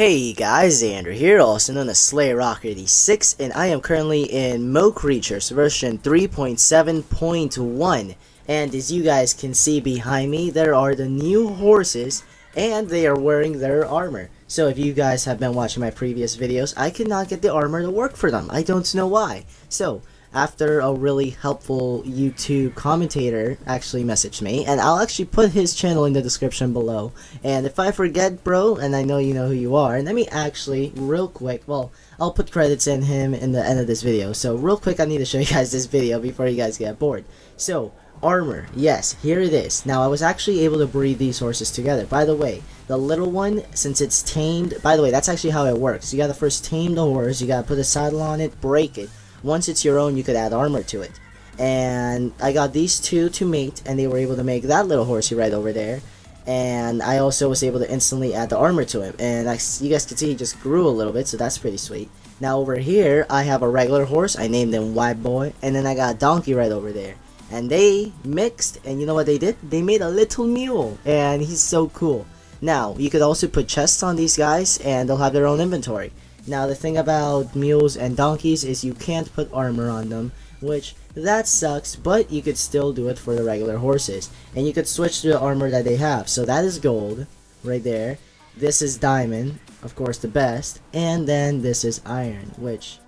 Hey guys, Andrew here, also known as Slayer Rocker 86, and I am currently in Mo Creatures version 3.7.1. And as you guys can see behind me, there are the new horses, and they are wearing their armor. So if you guys have been watching my previous videos, I could not get the armor to work for them. I don't know why. So, after a really helpful YouTube commentator actually messaged me, and I'll actually put his channel in the description below. And if I forget, bro, and I know you know who you are, and let me actually, real quick, well, I'll put credits in him in the end of this video. So real quick, I need to show you guys this video before you guys get bored. So, armor, yes, here it is. Now, I was actually able to breed these horses together. By the way, the little one, since it's tamed, by the way, that's actually how it works. You gotta first tame the horse, you gotta put a saddle on it, break it, once it's your own, you could add armor to it. And I got these two to mate, and they were able to make that little horsey right over there. And I also was able to instantly add the armor to him. And I, you guys can see he just grew a little bit, so that's pretty sweet. Now over here, I have a regular horse. I named him White Boy. And then I got a donkey right over there. And they mixed, and you know what they did? They made a little mule. And he's so cool. Now, you could also put chests on these guys, and they'll have their own inventory. Now the thing about mules and donkeys is you can't put armor on them, which that sucks, but you could still do it for the regular horses. And you could switch to the armor that they have. So that is gold, right there. This is diamond, of course the best. And then this is iron, which,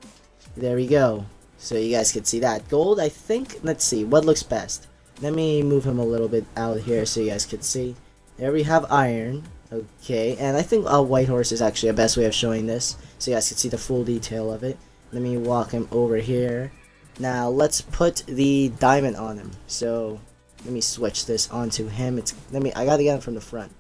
there we go. So you guys can see that. Gold, I think, let's see, what looks best? Let me move him a little bit out here so you guys can see. There we have iron. Okay, and I think a white horse is actually a best way of showing this, so you guys can see the full detail of it. Let me walk him over here. Now, let's put the diamond on him. So, let me switch this onto him. It's let me. I gotta get him from the front.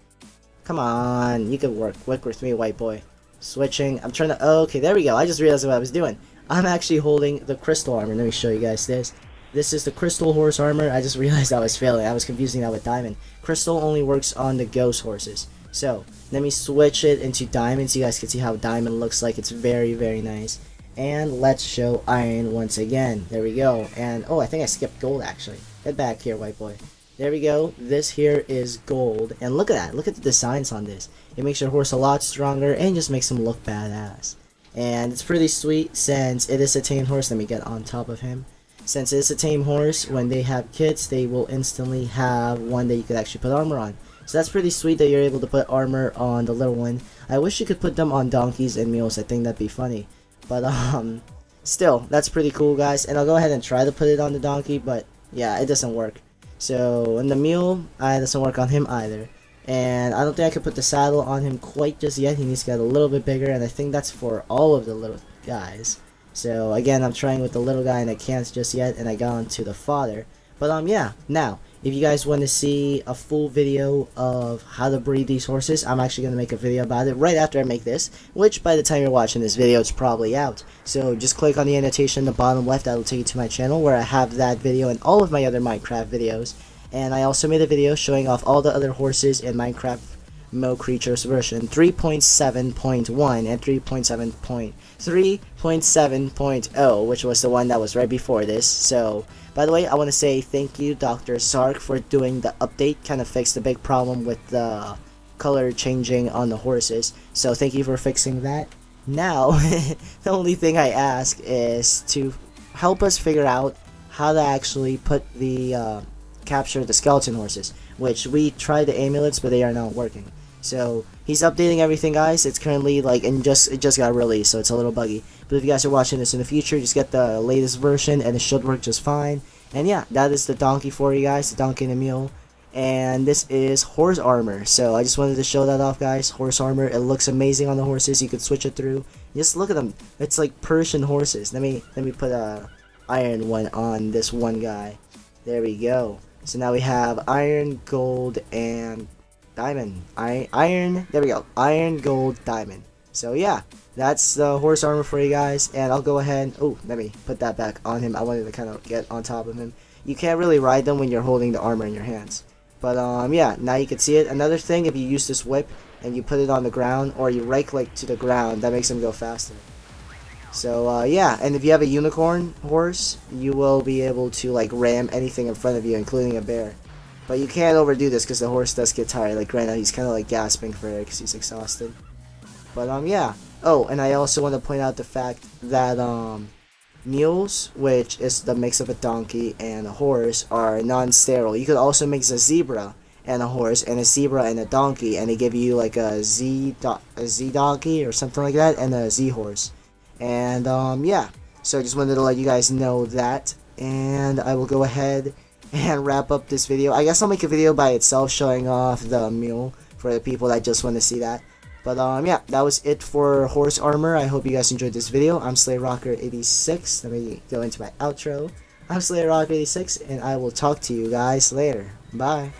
Come on, you can work. Work with me, white boy. Switching. I'm trying to. Okay, there we go. I just realized what I was doing. I'm actually holding the crystal armor. Let me show you guys this. This is the crystal horse armor. I just realized I was failing. I was confusing that with diamond. Crystal only works on the ghost horses. So, let me switch it into diamond so you guys can see how diamond looks like. It's very, very nice. And let's show iron once again. There we go. And, oh, I think I skipped gold, actually. Get back here, white boy. There we go. This here is gold. And look at that. Look at the designs on this. It makes your horse a lot stronger and just makes him look badass. And it's pretty sweet since it is a tame horse. Let me get on top of him. Since it's a tame horse, when they have kids, they will instantly have one that you could actually put armor on. So that's pretty sweet that you're able to put armor on the little one. I wish you could put them on donkeys and mules. I think that'd be funny. But, um, still, that's pretty cool, guys. And I'll go ahead and try to put it on the donkey, but, yeah, it doesn't work. So, and the mule, uh, doesn't work on him either. And I don't think I could put the saddle on him quite just yet. He needs to get a little bit bigger, and I think that's for all of the little guys. So, again, I'm trying with the little guy, and I can't just yet, and I got onto the father. But, um, yeah, now, if you guys want to see a full video of how to breed these horses, I'm actually going to make a video about it right after I make this, which by the time you're watching this video, it's probably out. So just click on the annotation in the bottom left, that'll take you to my channel where I have that video and all of my other Minecraft videos. And I also made a video showing off all the other horses in Minecraft Mo Creatures version 3.7.1 and 3.7.3.7.0, which was the one that was right before this. So, by the way, I want to say thank you, Dr. Zhark, for doing the update, kind of fixed the big problem with the color changing on the horses. So, thank you for fixing that. Now, the only thing I ask is to help us figure out how to actually put the uh, capture the skeleton horses, which we tried the amulets, but they are not working. So he's updating everything, guys. It's currently like and just it just got released, so it's a little buggy. But if you guys are watching this in the future, just get the latest version, and it should work just fine. And yeah, that is the donkey for you guys, the donkey and the mule. And this is horse armor. So I just wanted to show that off, guys. Horse armor. It looks amazing on the horses. You could switch it through. Just look at them. It's like Persian horses. Let me let me put a iron one on this one guy. There we go. So now we have iron, gold, and diamond. I iron. There we go. Iron, gold, diamond. So yeah, that's the horse armor for you guys. And I'll go ahead. Oh, let me put that back on him. I wanted to kind of get on top of him. You can't really ride them when you're holding the armor in your hands. But um, yeah, now you can see it. Another thing, if you use this whip and you put it on the ground or you right click to the ground, that makes them go faster. So uh, yeah, and if you have a unicorn horse, you will be able to like ram anything in front of you, including a bear. But you can't overdo this because the horse does get tired. Like right now, he's kind of like gasping for air because he's exhausted. But um, yeah. Oh, and I also want to point out the fact that um, mules, which is the mix of a donkey and a horse, are non-sterile. You could also mix a zebra and a horse, and a zebra and a donkey, and they give you like a z do- a z donkey or something like that, and a z horse. And um, yeah. So I just wanted to let you guys know that, and I will go ahead and wrap up this video. I guess I'll make a video by itself showing off the mule for the people that just want to see that. But um, yeah, that was it for horse armor. I hope you guys enjoyed this video. I'm Slayer Rocker 86. Let me go into my outro. I'm Slayer Rocker 86, and I will talk to you guys later. Bye.